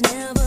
never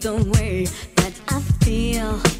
the way that I feel.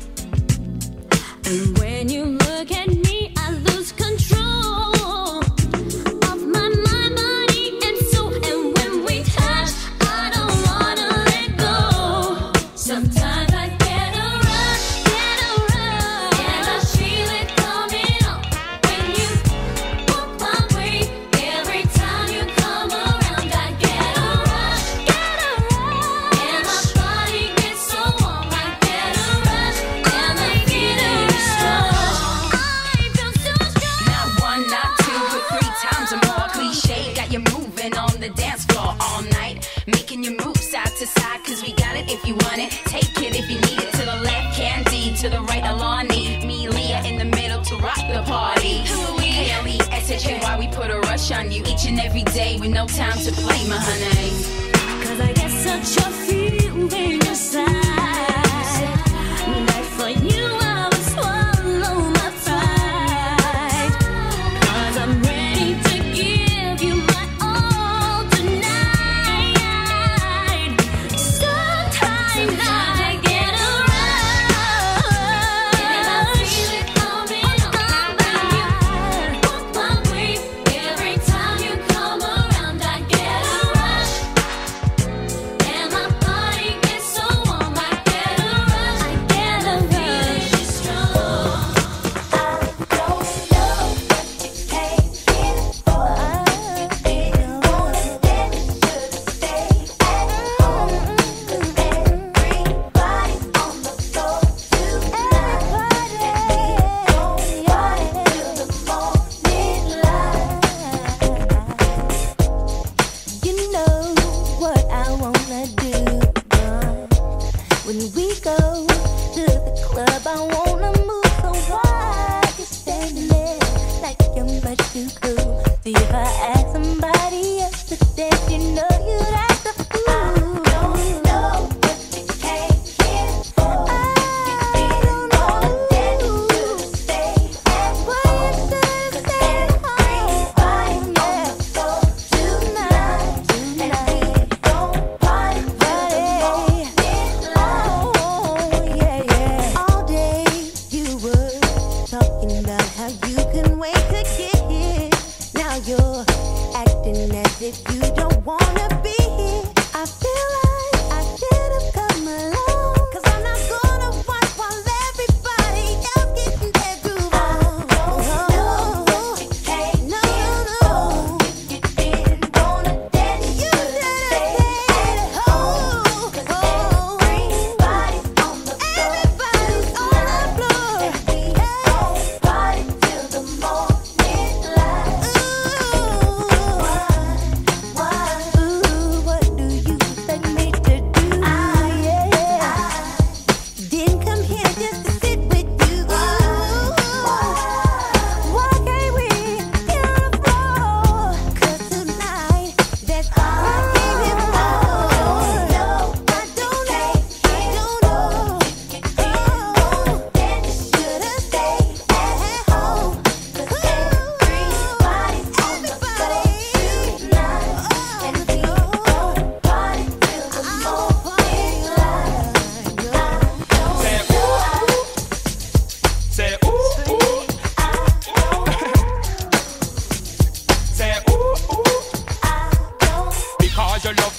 want it. Take it if you need it. To the left, Candy. To the right, Alani. Me, Leah, in the middle to rock the party. Who are we? Haley, S-H-A, why we put a rush on you each and every day with no time to play, my honey. Cause I get such a feeling inside. That for you, I wanna move, so why you standing there like you're much too cool? if you don't wanna be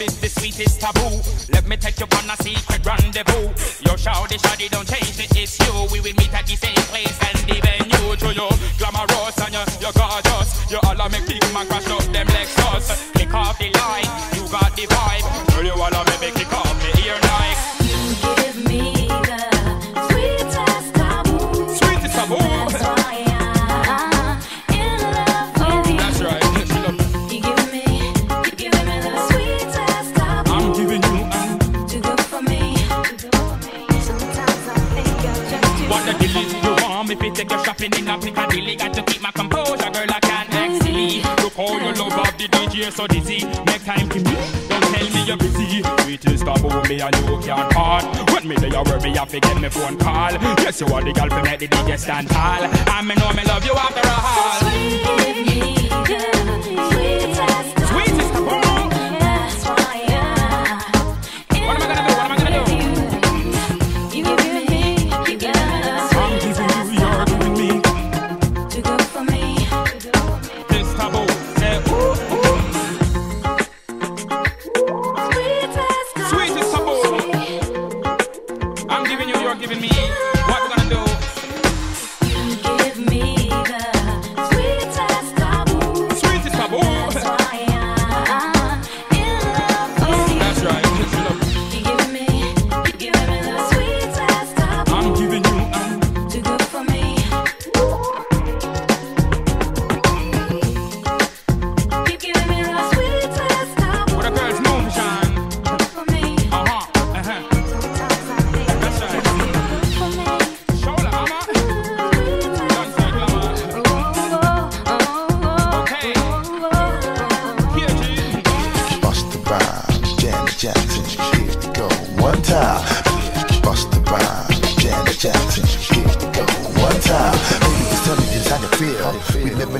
is the sweetest taboo. Let me take you on a secret rendezvous. Your shawty shawty don't change it, it's you. We will meet at the same place and the venue. To you, glamorous and you, you're gorgeous. You all make big man crash up them Lexus. Click off the line, you got the. To a Piccadilly Got to keep my composure, girl, I can't act silly Look how you love of the DJ so dizzy. Make time for me, don't tell me you're busy. Sweetest about me and you can't part When me there, where me have to get me phone call. Yes, you are the girl for make the DJ stand tall. And me know me love you after all Sweet, give me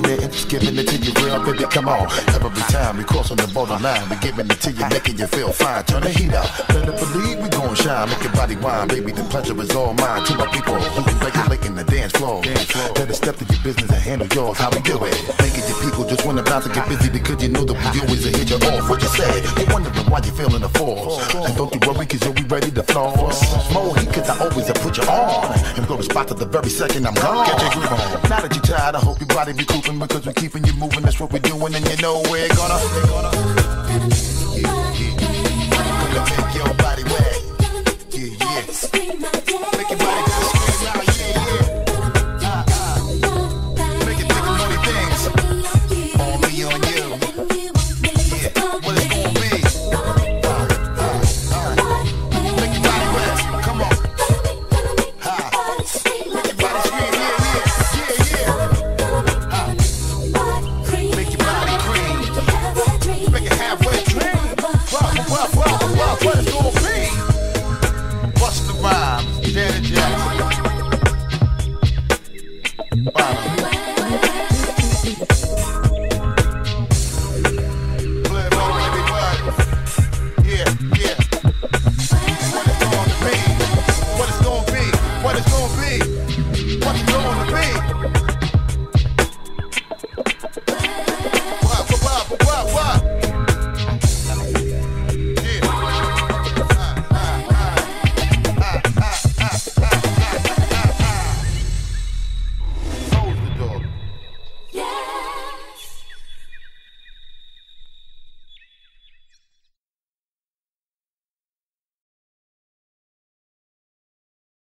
it giving it to you real, baby. Come on, every time we cross on the borderline, we giving it to you, making you feel fine. Turn the heat up, better believe we gon' shine. Make your body wine, baby. The pleasure is all mine. To my people who can break in the dance floor. Better step to your business and handle yours. How we do it? Making your people just wanna bounce and get busy because you know that we always hit you off. What you say? You wondering why you feeling the force. And don't you worry, cause you'll be ready to floss. More heat, cause I always put you on. And go to spot to the very second I'm gone. Get your groove on. Now that you're tired, I hope your body be cooping because we're keeping you moving. That's what we're doing, and you know we're gonna. We're gonna make your body